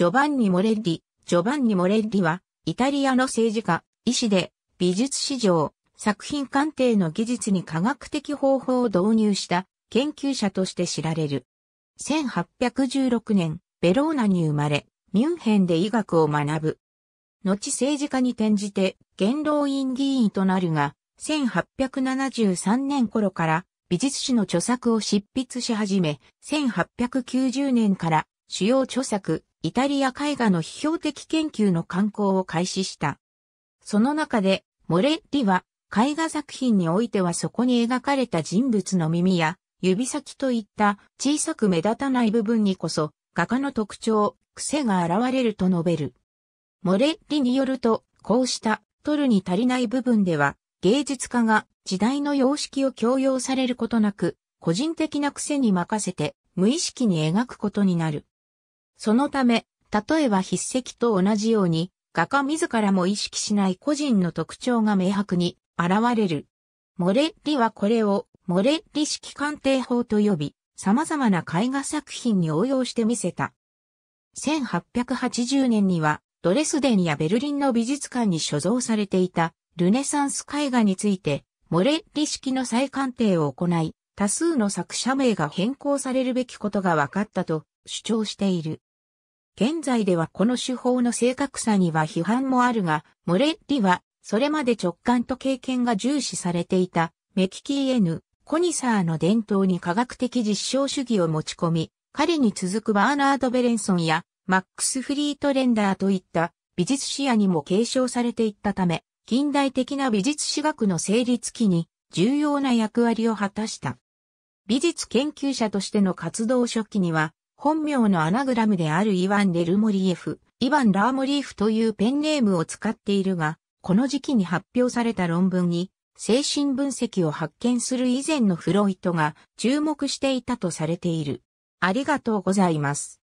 ジョバンニ・モレッリ。ジョバンニ・モレッリは、イタリアの政治家、医師で、美術史上、作品鑑定の技術に科学的方法を導入した研究者として知られる。1816年、ベローナに生まれ、ミュンヘンで医学を学ぶ。後政治家に転じて元老院議員となるが、1873年頃から美術史の著作を執筆し始め、1890年から主要著作、イタリア絵画の批評的研究の刊行を開始した。その中で、モレッリは、絵画作品においてはそこに描かれた人物の耳や指先といった小さく目立たない部分にこそ画家の特徴、癖が現れると述べる。モレッリによると、こうした取るに足りない部分では芸術家が時代の様式を強要されることなく、個人的な癖に任せて無意識に描くことになる。そのため、例えば筆跡と同じように、画家自らも意識しない個人の特徴が明白に現れる。モレッリはこれをモレッリ式鑑定法と呼び、様々な絵画作品に応用してみせた。1880年にはドレスデンやベルリンの美術館に所蔵されていたルネサンス絵画について、モレッリ式の再鑑定を行い、多数の作者名が変更されるべきことが分かったと主張している。現在ではこの手法の正確さには批判もあるが、モレッリはそれまで直感と経験が重視されていたメキキーエヌ、コニサーの伝統に科学的実証主義を持ち込み、彼に続くバーナード・ベレンソンやマックス・フリートレンダーといった美術視野にも継承されていったため、近代的な美術史学の成立期に重要な役割を果たした。美術研究者としての活動初期には、本名のアナグラムであるイワン・レルモリエフ、イワン・ラーモリーフというペンネームを使っているが、この時期に発表された論文に、精神分析を発見する以前のフロイトが注目していたとされている。ありがとうございます。